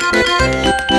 Música